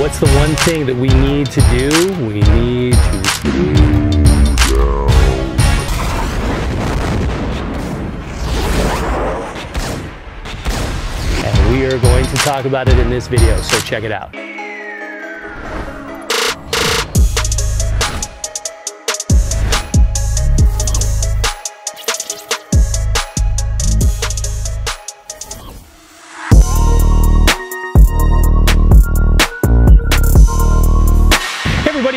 what's the one thing that we need to do? We need to. And we are going to talk about it in this video, so check it out.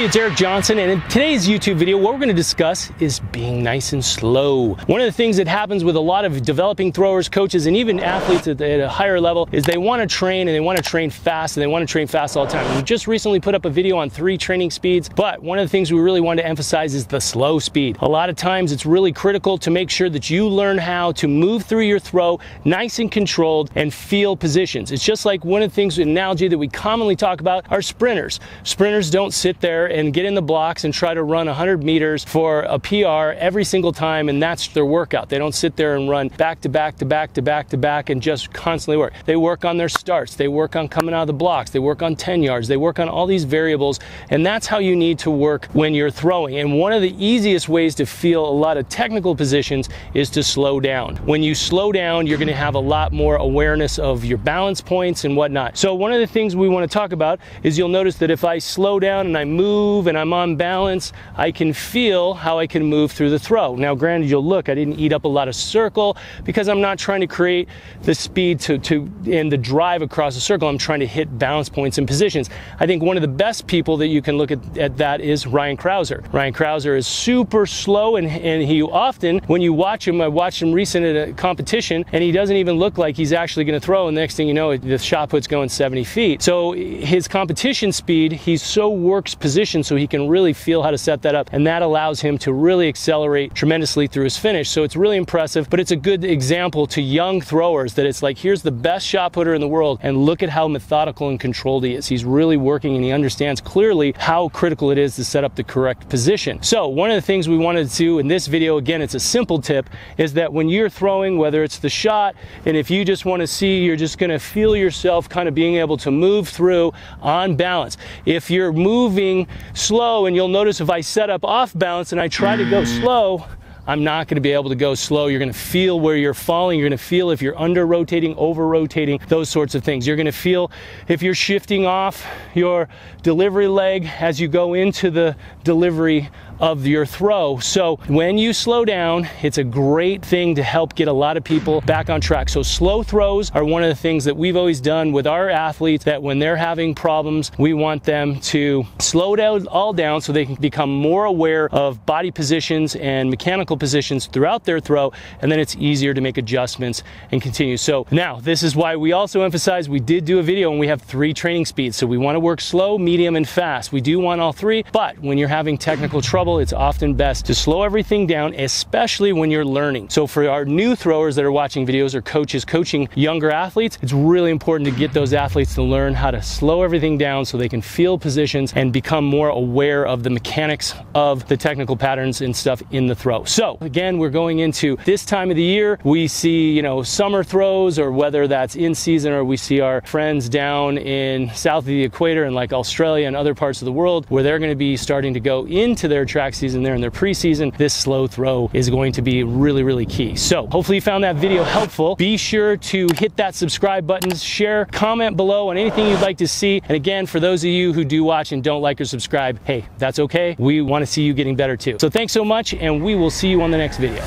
It's Eric Johnson, and in today's YouTube video, what we're going to discuss is being nice and slow. One of the things that happens with a lot of developing throwers, coaches, and even athletes at, a higher level is they want to train and they want to train fast and they want to train fast all the time. We just recently put up a video on three training speeds, but one of the things we really want to emphasize is the slow speed. A lot of times it's really critical to make sure that you learn how to move through your throw nice and controlled and feel positions. It's just like one of the things, analogy that we commonly talk about are sprinters. Sprinters don't sit there and get in the blocks and try to run 100 meters for a PR every single time, and that's their workout. They don't sit there and run back to back to back to back to back and just constantly work. They work on their starts, they work on coming out of the blocks, they work on 10 yards, they work on all these variables, and that's how you need to work when you're throwing. And one of the easiest ways to feel a lot of technical positions is to slow down. When you slow down, you're going to have a lot more awareness of your balance points and whatnot. So, one of the things we want to talk about is you'll notice that if I slow down and I move and I'm on balance, I can feel how I can move through the throw. Now, granted, you'll look, I didn't eat up a lot of circle because I'm not trying to create the speed to, to and the drive across the circle. I'm trying to hit balance points and positions. I think one of the best people that you can look at, at that is Ryan Crouser. Ryan Crouser is super slow and, and he often, when you watch him, I watched him recent at a competition and he doesn't even look like he's actually going to throw. And the next thing you know, the shot put's going 70 feet. So his competition speed, he's so works position so he can really feel how to set that up. And that allows him to really accelerate tremendously through his finish. So it's really impressive, but it's a good example to young throwers that it's like, here's the best shot putter in the world, and look at how methodical and controlled he is. He's really working and he understands clearly how critical it is to set up the correct position. So one of the things we wanted to do in this video, again, it's a simple tip, is that when you're throwing, whether it's the shot, and if you just want to see, you're just going to feel yourself kind of being able to move through on balance. If you're moving slow, and you'll notice if I set up off balance and I try to go mm. slow, I'm not going to be able to go slow. You're going to feel where you're falling. You're going to feel if you're under rotating, over rotating, those sorts of things. You're going to feel if you're shifting off your delivery leg as you go into the delivery of your throw. So when you slow down, it's a great thing to help get a lot of people back on track. So slow throws are one of the things that we've always done with our athletes that when they're having problems, we want them to slow down all down so they can become more aware of body positions and mechanical positions throughout their throw and then it's easier to make adjustments and continue. So now this is why we also emphasize we did do a video and we have three training speeds. So we want to work slow, medium and fast. We do want all three, but when you're having technical trouble trouble, it's often best to slow everything down, especially when you're learning. So for our new throwers that are watching videos or coaches coaching younger athletes, it's really important to get those athletes to learn how to slow everything down so they can feel positions and become more aware of the mechanics of the technical patterns and stuff in the throw. So again, we're going into this time of the year. We see, you know, summer throws or whether that's in season or we see our friends down in south of the equator and like Australia and other parts of the world where they're going to be starting to go into their track season there in their preseason, this slow throw is going to be really, really key. So hopefully you found that video helpful. Be sure to hit that subscribe button, share, comment below on anything you'd like to see. And again, for those of you who do watch and don't like or subscribe, hey, that's okay. We want to see you getting better too. So thanks so much, and we will see you on the next video.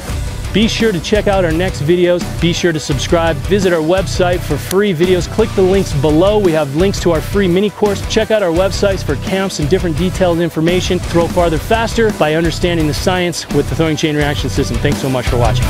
Be sure to check out our next videos. Be sure to subscribe. Visit our website for free videos. Click the links below. We have links to our free mini course. Check out our websites for camps and different detailed information. Throw farther faster by understanding the science with the throwing chain reaction system. Thanks so much for watching.